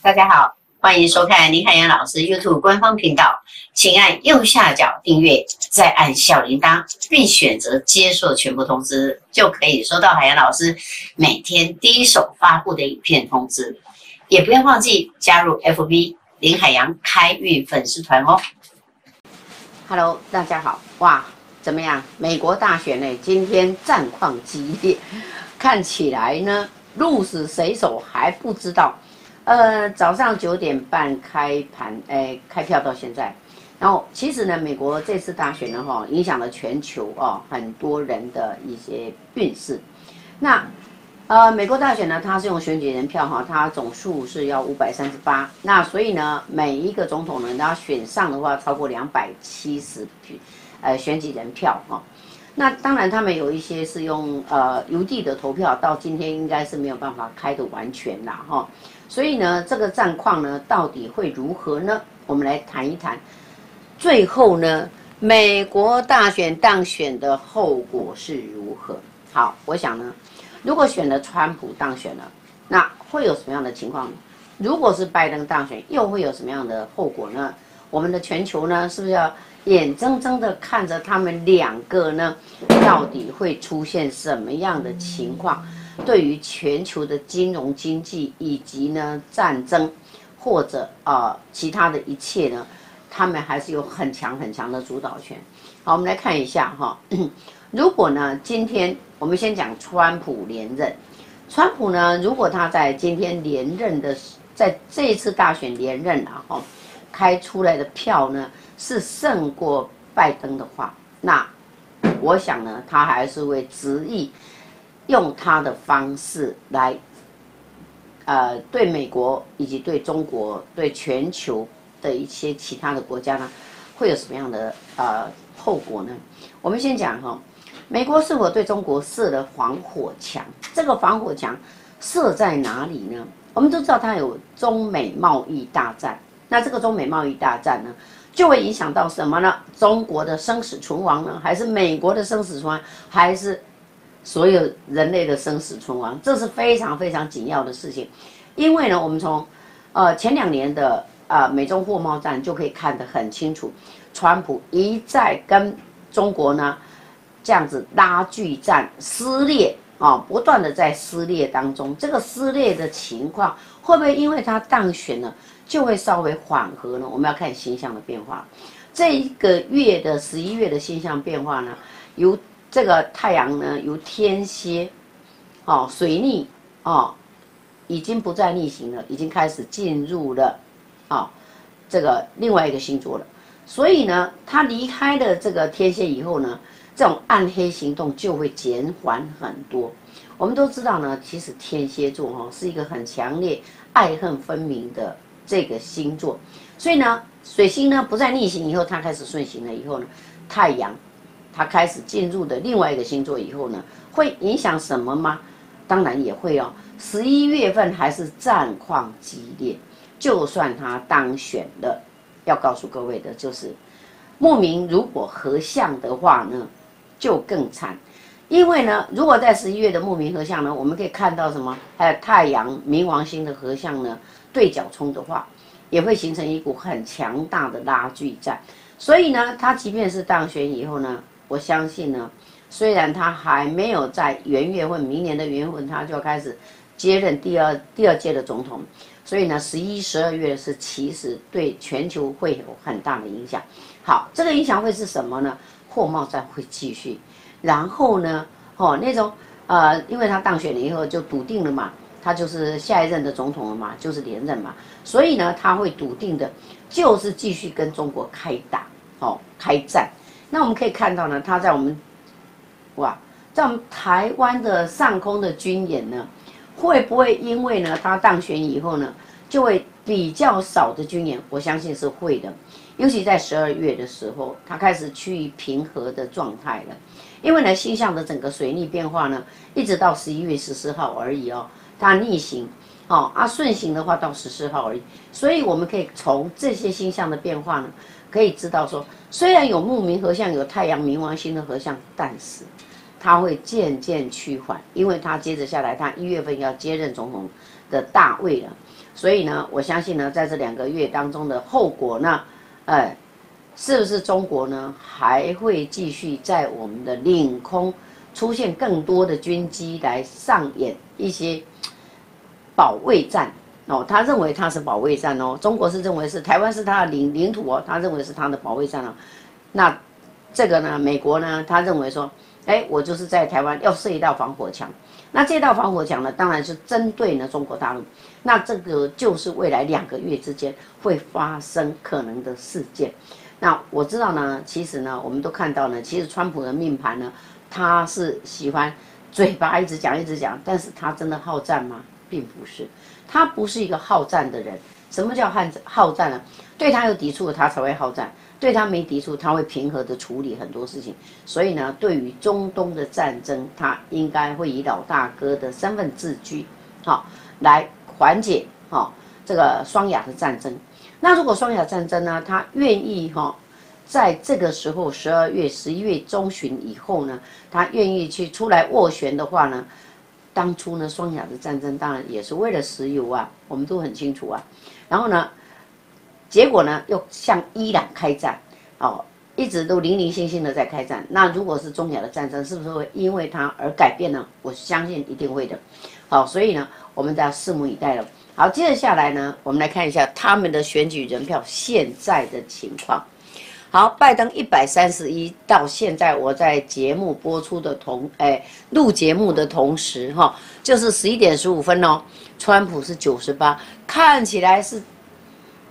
大家好，欢迎收看林海洋老师 YouTube 官方频道，请按右下角订阅，再按小铃铛，并选择接受全部通知，就可以收到海洋老师每天第一手发布的影片通知。也不要忘记加入 FB 林海洋开运粉丝团哦。Hello，大家好，哇，怎么样？美国大选呢？今天战况激烈，看起来呢，鹿死谁手还不知道。呃，早上九点半开盘，哎，开票到现在，然后其实呢，美国这次大选呢，哈，影响了全球哦，很多人的一些运势。那呃，美国大选呢，它是用选举人票哈，它总数是要五百三十八，那所以呢，每一个总统呢，他选上的话，超过两百七十票，呃，选举人票哈。那当然，他们有一些是用呃邮递的投票，到今天应该是没有办法开的完全啦哈。所以呢，这个战况呢，到底会如何呢？我们来谈一谈。最后呢，美国大选当选的后果是如何？好，我想呢，如果选了川普当选了，那会有什么样的情况？如果是拜登当选，又会有什么样的后果呢？我们的全球呢，是不是要眼睁睁的看着他们两个呢，到底会出现什么样的情况？对于全球的金融经济以及呢战争，或者啊其他的一切呢，他们还是有很强很强的主导权。好，我们来看一下哈，如果呢今天我们先讲川普连任，川普呢如果他在今天连任的，在这一次大选连任了哈，开出来的票呢是胜过拜登的话，那我想呢他还是会执意。用他的方式来，呃，对美国以及对中国、对全球的一些其他的国家呢，会有什么样的呃后果呢？我们先讲哈，美国是否对中国设了防火墙？这个防火墙设在哪里呢？我们都知道它有中美贸易大战，那这个中美贸易大战呢，就会影响到什么呢？中国的生死存亡呢？还是美国的生死存亡？还是？所有人类的生死存亡，这是非常非常紧要的事情，因为呢，我们从呃前两年的啊美中货贸战就可以看得很清楚，川普一再跟中国呢这样子拉锯战撕裂啊，不断的在撕裂当中，这个撕裂的情况会不会因为他当选了就会稍微缓和呢？我们要看形象的变化，这一个月的十一月的星象变化呢，由。这个太阳呢，由天蝎，哦，水逆，哦，已经不再逆行了，已经开始进入了，啊，这个另外一个星座了。所以呢，它离开了这个天蝎以后呢，这种暗黑行动就会减缓很多。我们都知道呢，其实天蝎座哈是一个很强烈爱恨分明的这个星座。所以呢，水星呢不再逆行以后，它开始顺行了以后呢，太阳。它开始进入的另外一个星座以后呢，会影响什么吗？当然也会哦。十一月份还是战况激烈，就算他当选了，要告诉各位的就是，木名如果合相的话呢，就更惨。因为呢，如果在十一月的木冥合相呢，我们可以看到什么？还有太阳冥王星的合相呢，对角冲的话，也会形成一股很强大的拉锯战。所以呢，他即便是当选以后呢，我相信呢，虽然他还没有在元月份，明年的元月份他就要开始接任第二第二届的总统，所以呢，十一、十二月是其实对全球会有很大的影响。好，这个影响会是什么呢？货贸战会继续，然后呢，哦，那种呃，因为他当选了以后就笃定了嘛，他就是下一任的总统了嘛，就是连任嘛，所以呢，他会笃定的，就是继续跟中国开打，哦，开战。那我们可以看到呢，他在我们，哇，在我们台湾的上空的军演呢，会不会因为呢他当选以后呢，就会比较少的军演？我相信是会的，尤其在十二月的时候，它开始趋于平和的状态了。因为呢，星象的整个水逆变化呢，一直到十一月十四号而已哦，它逆行，哦啊顺行的话到十四号而已，所以我们可以从这些星象的变化呢。可以知道说，虽然有木冥合相，有太阳冥王星的合相，但是它会渐渐趋缓，因为它接着下来，它一月份要接任总统的大位了，所以呢，我相信呢，在这两个月当中的后果呢，哎，是不是中国呢还会继续在我们的领空出现更多的军机来上演一些保卫战？哦，他认为他是保卫战哦，中国是认为是台湾是他的领领土哦，他认为是他的保卫战哦。那这个呢，美国呢，他认为说，哎，我就是在台湾要设一道防火墙。那这道防火墙呢，当然是针对呢中国大陆。那这个就是未来两个月之间会发生可能的事件。那我知道呢，其实呢，我们都看到呢，其实川普的命盘呢，他是喜欢嘴巴一直讲一直讲，但是他真的好战吗？并不是。他不是一个好战的人。什么叫好好战呢？对他有抵触，他才会好战；对他没抵触，他会平和的处理很多事情。所以呢，对于中东的战争，他应该会以老大哥的身份自居，好来缓解哈这个双亚的战争。那如果双亚战争呢，他愿意哈在这个时候十二月、十一月中旬以后呢，他愿意去出来斡旋的话呢？当初呢，双亚的战争当然也是为了石油啊，我们都很清楚啊。然后呢，结果呢又向伊朗开战，哦，一直都零零星星的在开战。那如果是中亚的战争，是不是会因为它而改变呢？我相信一定会的。好，所以呢，我们都要拭目以待了。好，接着下来呢，我们来看一下他们的选举人票现在的情况。好，拜登一百三十一，到现在我在节目播出的同，哎，录节目的同时，哈，就是十一点十五分哦。川普是九十八，看起来是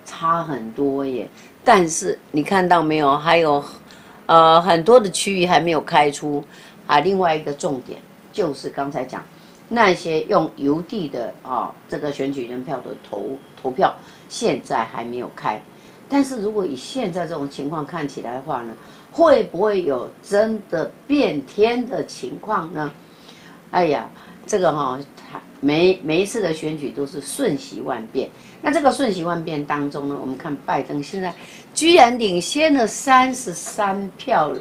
差很多耶。但是你看到没有？还有，呃，很多的区域还没有开出。啊，另外一个重点就是刚才讲那些用邮递的啊，这个选举人票的投投票，现在还没有开。但是如果以现在这种情况看起来的话呢，会不会有真的变天的情况呢？哎呀，这个哈，每每一次的选举都是瞬息万变。那这个瞬息万变当中呢，我们看拜登现在居然领先了三十三票，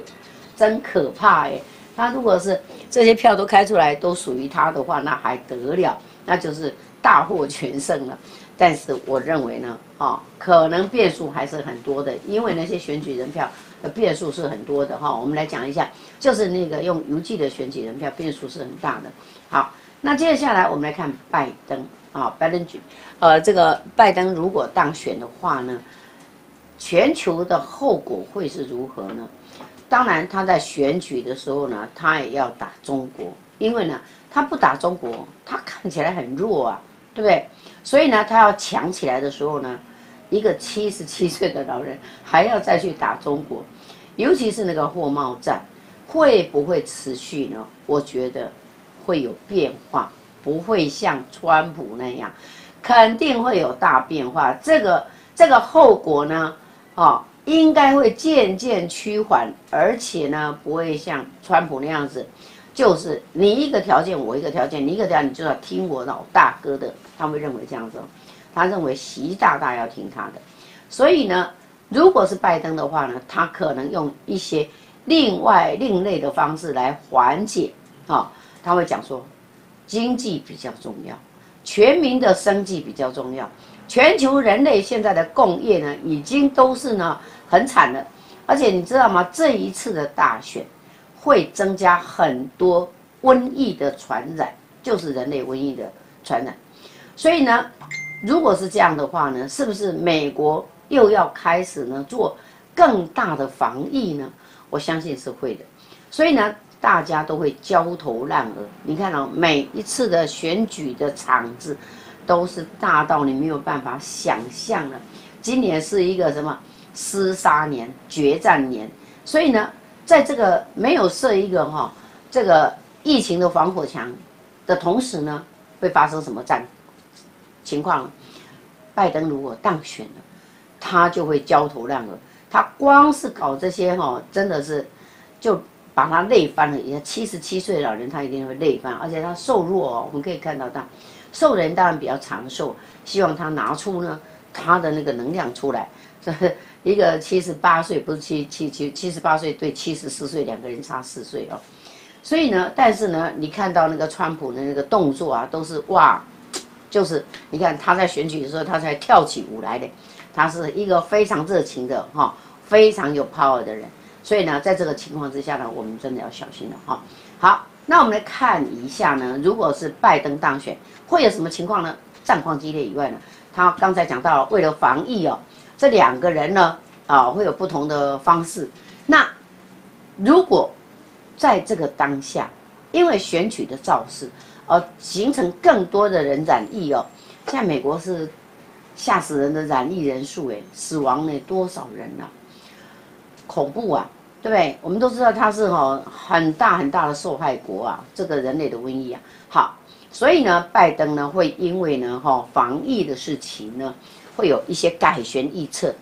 真可怕哎！他如果是这些票都开出来都属于他的话，那还得了？那就是大获全胜了。但是我认为呢，啊，可能变数还是很多的，因为那些选举人票的变数是很多的哈。我们来讲一下，就是那个用邮寄的选举人票变数是很大的。好，那接下来我们来看拜登啊，拜登举，呃，这个拜登如果当选的话呢，全球的后果会是如何呢？当然他在选举的时候呢，他也要打中国，因为呢，他不打中国，他看起来很弱啊，对不对？所以呢，他要强起来的时候呢，一个七十七岁的老人还要再去打中国，尤其是那个货贸战，会不会持续呢？我觉得会有变化，不会像川普那样，肯定会有大变化。这个这个后果呢，哦，应该会渐渐趋缓，而且呢，不会像川普那样子。就是你一个条件，我一个条件，你一个条件，你就要听我老大哥的。他会认为这样子，他认为习大大要听他的。所以呢，如果是拜登的话呢，他可能用一些另外另类的方式来缓解。啊，他会讲说，经济比较重要，全民的生计比较重要。全球人类现在的工业呢，已经都是呢很惨了。而且你知道吗？这一次的大选。会增加很多瘟疫的传染，就是人类瘟疫的传染。所以呢，如果是这样的话呢，是不是美国又要开始呢做更大的防疫呢？我相信是会的。所以呢，大家都会焦头烂额。你看到每一次的选举的场子都是大到你没有办法想象了。今年是一个什么厮杀年、决战年，所以呢。在这个没有设一个哈这个疫情的防火墙的同时呢，会发生什么战情况？拜登如果当选了，他就会焦头烂额。他光是搞这些哈，真的是就把他累翻了。也七十七岁老人，他一定会累翻，而且他瘦弱哦。我们可以看到他瘦人当然比较长寿，希望他拿出呢他的那个能量出来。这 一个七十八岁，不是七七七七十八岁对七十四岁两个人差四岁哦，所以呢，但是呢，你看到那个川普的那个动作啊，都是哇，就是你看他在选举的时候，他才跳起舞来的，他是一个非常热情的哈，非常有 power 的人。所以呢，在这个情况之下呢，我们真的要小心了哈。好，那我们来看一下呢，如果是拜登当选，会有什么情况呢？战况激烈以外呢，他刚才讲到，为了防疫哦，这两个人呢，啊，会有不同的方式。那如果在这个当下，因为选举的造势，而形成更多的人染疫哦，现在美国是吓死人的染疫人数，哎，死亡呢多少人呢？恐怖啊，对不对？我们都知道他是哈很大很大的受害国啊，这个人类的瘟疫啊。好，所以呢，拜登呢会因为呢哈防疫的事情呢，会有一些改弦易辙，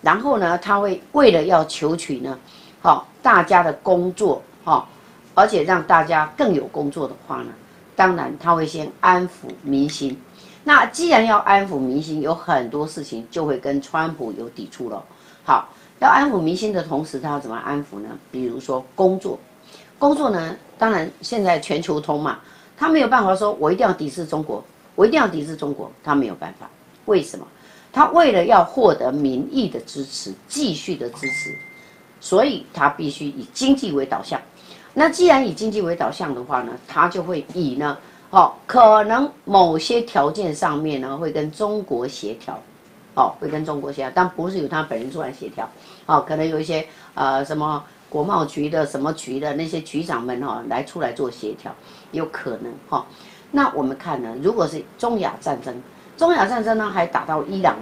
然后呢，他会为了要求取呢，好大家的工作哈，而且让大家更有工作的话呢，当然他会先安抚民心。那既然要安抚民心，有很多事情就会跟川普有抵触了。好。要安抚民心的同时，他要怎么安抚呢？比如说工作，工作呢，当然现在全球通嘛，他没有办法说，我一定要抵制中国，我一定要抵制中国，他没有办法。为什么？他为了要获得民意的支持，继续的支持，所以他必须以经济为导向。那既然以经济为导向的话呢，他就会以呢，哦，可能某些条件上面呢，会跟中国协调。哦，会跟中国协调，但不是由他本人出来协调。哦，可能有一些呃什么国贸局的什么局的那些局长们哈来出来做协调，有可能哈。那我们看呢，如果是中亚战争，中亚战争呢还打到伊朗，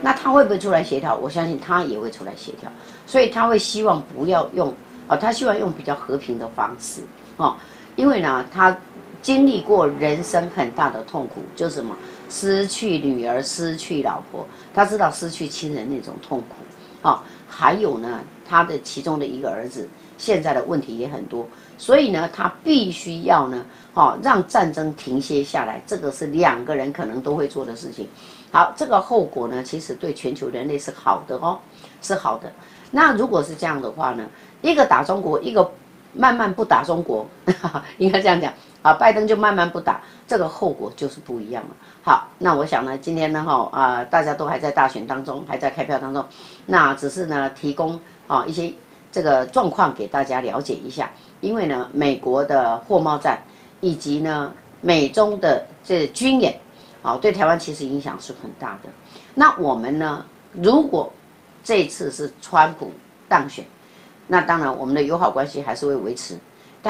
那他会不会出来协调？我相信他也会出来协调，所以他会希望不要用啊，他希望用比较和平的方式哦，因为呢他经历过人生很大的痛苦，就是什么？失去女儿，失去老婆，他知道失去亲人那种痛苦，啊，还有呢，他的其中的一个儿子现在的问题也很多，所以呢，他必须要呢，哦，让战争停歇下来，这个是两个人可能都会做的事情。好，这个后果呢，其实对全球人类是好的哦，是好的。那如果是这样的话呢，一个打中国，一个慢慢不打中国，应该这样讲。啊，拜登就慢慢不打，这个后果就是不一样了。好，那我想呢，今天呢，哈啊，大家都还在大选当中，还在开票当中，那只是呢，提供啊一些这个状况给大家了解一下。因为呢，美国的货贸战以及呢，美中的这军演，啊，对台湾其实影响是很大的。那我们呢，如果这次是川普当选，那当然我们的友好关系还是会维持。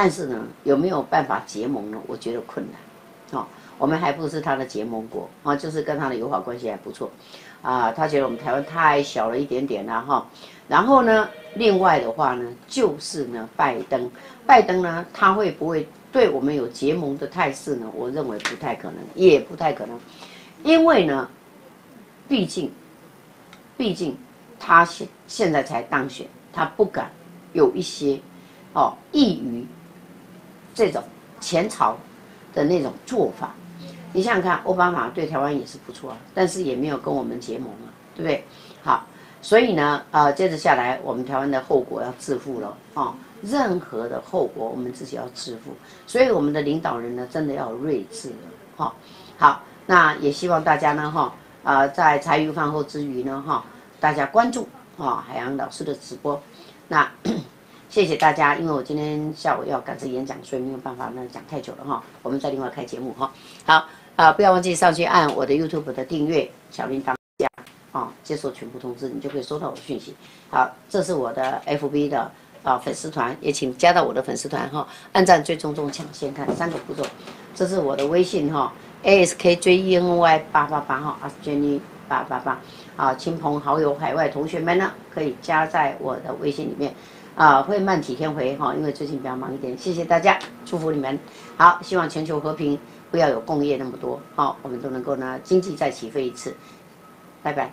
但是呢，有没有办法结盟呢？我觉得困难，哦，我们还不是他的结盟国啊，就是跟他的友好关系还不错，啊，他觉得我们台湾太小了一点点了哈。然后呢，另外的话呢，就是呢，拜登，拜登呢，他会不会对我们有结盟的态势呢？我认为不太可能，也不太可能，因为呢，毕竟，毕竟他现现在才当选，他不敢有一些，哦，异于。这种前朝的那种做法，你想想看，奥巴马对台湾也是不错，但是也没有跟我们结盟啊，对不对？好，所以呢，呃，接着下来，我们台湾的后果要自负了啊，任何的后果我们自己要自负，所以我们的领导人呢，真的要睿智了，哈。好，那也希望大家呢，哈，呃，在茶余饭后之余呢，哈，大家关注啊海洋老师的直播，那。谢谢大家，因为我今天下午要赶着演讲，所以没有办法呢讲太久了哈。我们再另外开节目哈。好啊，不要忘记上去按我的 YouTube 的订阅小铃铛加啊，接受全部通知，你就可以收到我的讯息。好，这是我的 FB 的啊粉丝团，也请加到我的粉丝团哈。按赞、追踪、中抢先看三个步骤。这是我的微信哈，ASKJENY 八八八哈，AskJenny 八八八。啊，亲朋好友、海外同学们呢，可以加在我的微信里面。啊，会慢几天回哈，因为最近比较忙一点。谢谢大家，祝福你们。好，希望全球和平，不要有工业那么多。好，我们都能够呢，经济再起飞一次。拜拜。